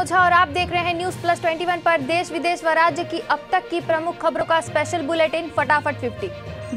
ओझा और आप देख रहे हैं न्यूज़ प्लस 21 पर देश, विदेश व राज्य की अब तक की प्रमुख खबरों का स्पेशल बुलेटिन फटाफट 50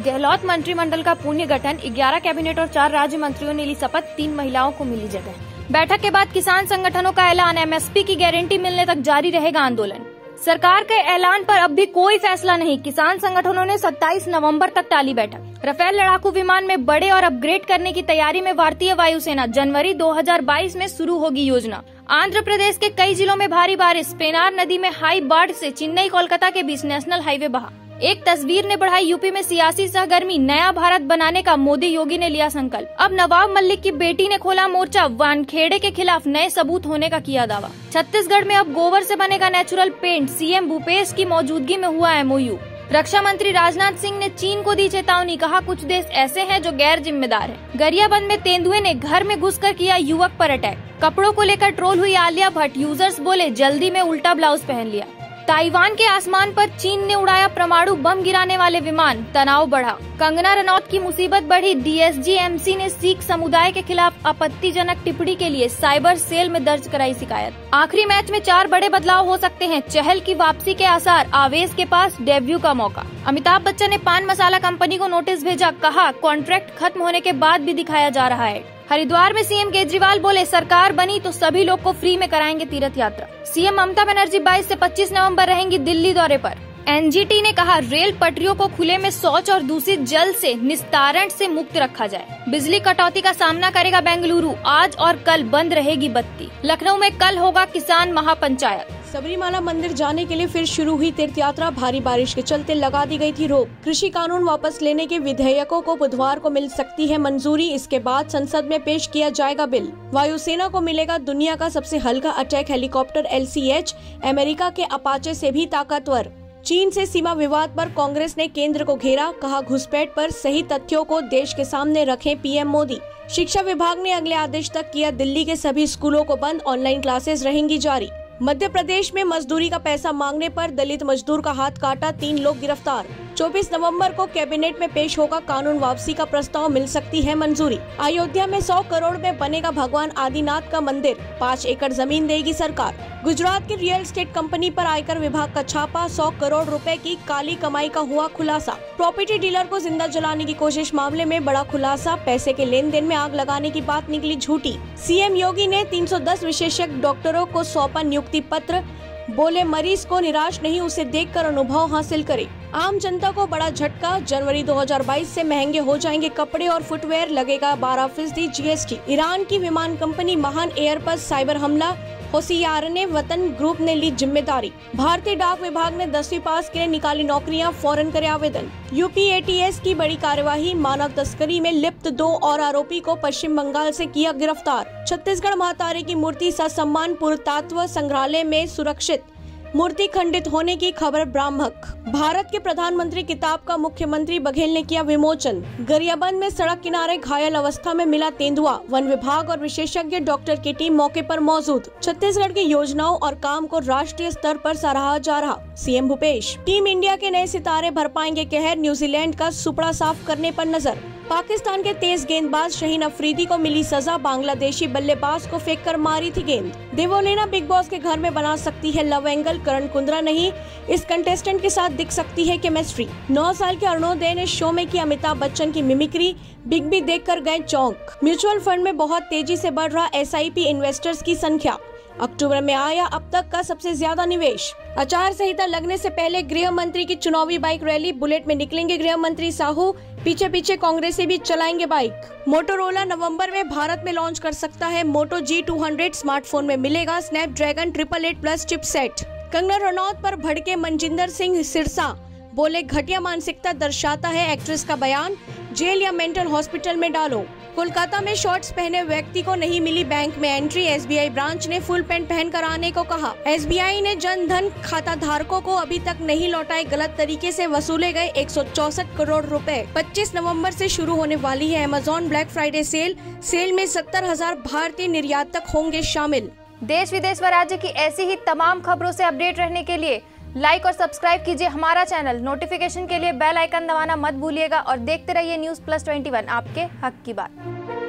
गहलोत मंत्रिमंडल का पुण्य गठन 11 कैबिनेट और चार राज्य मंत्रियों ने ली शपथ, तीन महिलाओं को मिली जगह। बैठक के बाद किसान संगठनों का ऐलान एमएसपी की गारंटी मिलने तक जारी रहेगा आंदोलन। सरकार के ऐलान पर अब भी कोई फैसला नहीं। किसान संगठनों ने 27 नवंबर तक टाली बैठक। रफेल लड़ाकू विमान में बड़े और अपग्रेड करने की तैयारी में भारतीय वायुसेना जनवरी 2022 में शुरू होगी योजना। आंध्र प्रदेश के कई जिलों में भारी बारिश। पेनार नदी में हाई बाढ़ से चेन्नई, कोलकाता के बीच नेशनल हाईवे बहा। एक तस्वीर ने बढ़ाई यूपी में सियासी सहगर्मी नया भारत बनाने का मोदी योगी ने लिया संकल्प। अब नवाब मलिक की बेटी ने खोला मोर्चा, वानखेड़े के खिलाफ नए सबूत होने का किया दावा। छत्तीसगढ़ में अब गोबर से बनेगा नेचुरल पेंट, सीएम भूपेश की मौजूदगी में हुआ एमओयू। रक्षा मंत्री राजनाथ सिंह ने चीन को दी चेतावनी, कहा, कुछ देश ऐसे हैं जो गैर जिम्मेदार हैं। गरियाबंद में तेंदुए ने घर में घुसकर किया युवक पर अटैक। कपड़ों को लेकर ट्रोल हुई आलिया भट्ट, यूज़र्स बोले, जल्दी में उल्टा ब्लाउज पहन लिया। ताइवान के आसमान पर चीन ने उड़ाया परमाणु बम गिराने वाले विमान। तनाव बढ़ा। कंगना रनौत की मुसीबत बढ़ी। डीएसजी एमसी ने सिख समुदाय के खिलाफ आपत्तिजनक टिप्पणी के लिए साइबर सेल में दर्ज कराई शिकायत। आखिरी मैच में चार बड़े बदलाव हो सकते हैं। चहल की वापसी के आसार, आवेश के पास डेब्यू का मौका। अमिताभ बच्चन ने पान मसाला कंपनी को नोटिस भेजा, कहा, कॉन्ट्रैक्ट खत्म होने के बाद भी दिखाया जा रहा है। हरिद्वार में सीएम केजरीवाल बोले, सरकार बनी तो सभी लोग को फ्री में कराएँगे तीर्थ यात्रा। सीएम ममता बनर्जी 22 से 25 नवंबर रहेंगी दिल्ली दौरे पर। एनजीटी ने कहा, रेल पटरियों को खुले में शौच और दूषित जल से निस्तारण से मुक्त रखा जाए। बिजली कटौती का सामना करेगा बेंगलुरु। आज और कल बंद रहेगी बत्ती। लखनऊ में कल होगा किसान महापंचायत। सबरीमाला मंदिर जाने के लिए फिर शुरू हुई तीर्थ यात्रा भारी बारिश के चलते लगा दी गई थी रोक। कृषि कानून वापस लेने के विधेयकों को बुधवार को मिल सकती है मंजूरी। इसके बाद संसद में पेश किया जाएगा बिल। वायुसेना को मिलेगा दुनिया का सबसे हल्का अटैक हेलीकॉप्टर एलसीएच। अमेरिका के अपाचे से भी ताकतवर। चीन से सीमा विवाद पर कांग्रेस ने केंद्र को घेरा, कहा घुसपैठ पर सही तथ्यों को देश के सामने रखें पीएम मोदी। शिक्षा विभाग ने अगले आदेश तक किया, दिल्ली के सभी स्कूलों को बंद, ऑनलाइन क्लासेस रहेंगी जारी। मध्य प्रदेश में मजदूरी का पैसा मांगने पर दलित मजदूर का हाथ काटा, तीन लोग गिरफ़्तार 24 नवंबर को कैबिनेट में पेश होगा कानून वापसी का प्रस्ताव, मिल सकती है मंजूरी। अयोध्या में 100 करोड़ में बनेगा भगवान आदिनाथ का मंदिर, पाँच एकड़ ज़मीन देगी सरकार। गुजरात की रियल स्टेट कंपनी पर आयकर विभाग का छापा 100 करोड़ रुपए की काली कमाई का हुआ खुलासा। प्रॉपर्टी डीलर को ज़िंदा जलाने की कोशिश, मामले में बड़ा खुलासा, पैसे के लेन देन में आग लगाने की बात निकली झूठी। सीएम योगी ने 310 विशेषज्ञ डॉक्टरों को सौंपा नियुक्ति पत्र, बोले मरीज़ को निराश नहीं, उसे देखकर अनुभव हासिल करे। आम जनता को बड़ा झटका। जनवरी 2022 से महँगे हो जाएँगे कपड़े और फुटवेयर, लगेगा 12 फ़ीसदी जीएसटी ईरान की विमान कंपनी महान एयर पर साइबर हमला, होशियार ने वतन ग्रुप ने ली ज़िम्मेदारी। भारतीय डाक विभाग ने दसवीं पास के लिए निकाली नौकरियाँ, फ़ौरन करे आवेदन। यूपी एटीएस की बड़ी कार्यवाही, मानव तस्करी में लिप्त दो और आरोपी को पश्चिम बंगाल से किया गिरफ़्तार। छत्तीसगढ़ महातारे की मूर्ति सम्मान पुरातत्व संग्रहालय में सुरक्षित। मूर्ति खंडित होने की खबर ब्राह्मक। भारत के प्रधानमंत्री किताब का मुख्यमंत्री बघेल ने किया विमोचन। गरियाबंद में सड़क किनारे घायल अवस्था में मिला तेंदुआ। वन विभाग और विशेषज्ञ डॉक्टर की टीम मौके पर मौजूद। छत्तीसगढ़ की योजनाओं और काम को राष्ट्रीय स्तर पर सराहा जा रहा। सीएम भूपेश, टीम इंडिया के नए सितारे भर पाएँगे कहर, न्यूजीलैंड का सुपड़ा साफ़ करने पर नज़र। पाकिस्तान के तेज गेंदबाज शहीन अफरीदी को मिली सजा, बांग्लादेशी बल्लेबाज को फेंक कर मारी थी गेंद। देवोलेना बिग बॉस के घर में बना सकती है लव एंगल, करण कुंद्रा नहीं। इस कंटेस्टेंट के साथ दिख सकती है केमिस्ट्री नौ साल के अरुणोदय ने शो में की अमिताभ बच्चन की मिमिक्री बिग बी देख कर गए चौंक। म्यूचुअल फंड में बहुत तेज़ी से बढ़ रहा एसआईपी इन्वेस्टर्स की संख्या। अक्टूबर में आया अब तक का सबसे ज़्यादा निवेश। आचार संहिता लगने से पहले गृह मंत्री की चुनावी बाइक रैली, बुलेट में निकलेंगे गृह मंत्री साहू पीछे पीछे कांग्रेस भी चलाएँगे बाइक। मोटोरोला नवंबर में भारत में लॉन्च कर सकता है Moto G two hundred smartphone में मिलेगा Snapdragon triple eight plus chipset Kangana Ranaut पर भड़के मनजिंदर सिंह सिरसा। बोले, घटिया मानसिकता दर्शाता है एक्ट्रेस का बयान। जेल या मेंटल हॉस्पिटल में डालो। कोलकाता में शॉर्ट्स पहने व्यक्ति को नहीं मिली बैंक में एंट्री, एसबीआई ब्रांच ने फुल पैंट पहन कर आने को कहा। एसबीआई ने जन धन खाता धारकों को अभी तक नहीं लौटाए गलत तरीके से वसूले गए एक करोड़ रुपए। 25 नवंबर से शुरू होने वाली है Amazon black Friday sale sale में सत्तर हज़ार भारतीय निर्यातक होंगे शामिल। देश विदेश व राज्य की ऐसी ही तमाम खबरों ऐसी अपडेट रहने के लिए लाइक और सब्सक्राइब कीजिए हमारा चैनल नोटिफिकेशन के लिए बेल आइकन दबाना मत भूलिएगा और देखते रहिए न्यूज़ प्लस ट्वेंटी आपके हक की बात.